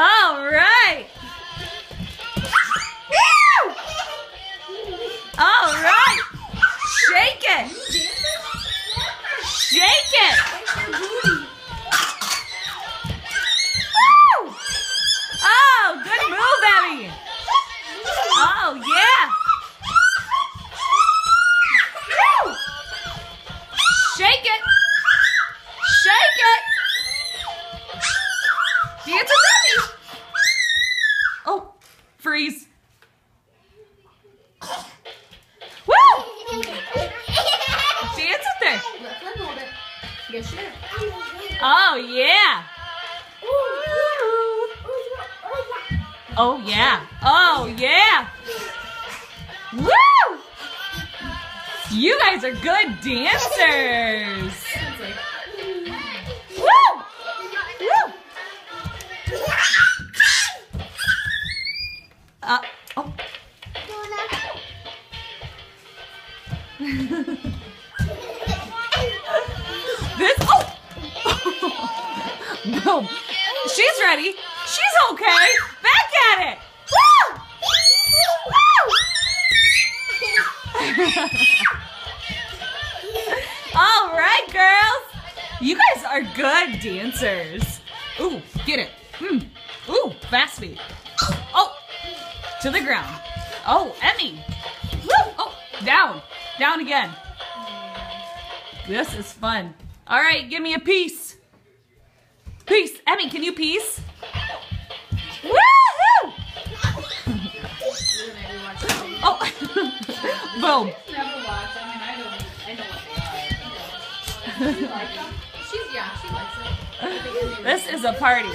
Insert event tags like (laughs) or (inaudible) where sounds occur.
All right. All right. Shake it. freeze. Woo! she is up there. Oh, yeah. Oh, yeah. Oh, yeah. Woo! You guys are good dancers. Uh, oh. (laughs) This, oh! (laughs) Boom. She's ready. She's okay. Back at it. Woo! (laughs) All right, girls. You guys are good dancers. Ooh, get it. Mm. To the ground. Oh, Emmy. Woo! Oh, down. Down again. This is fun. All right, give me a piece. Peace. Emmy, can you peace? Woohoo! Oh, (laughs) boom. Never watch. I mean, I don't. I know what they are. She like them. She's yeah. She likes it. This is a party.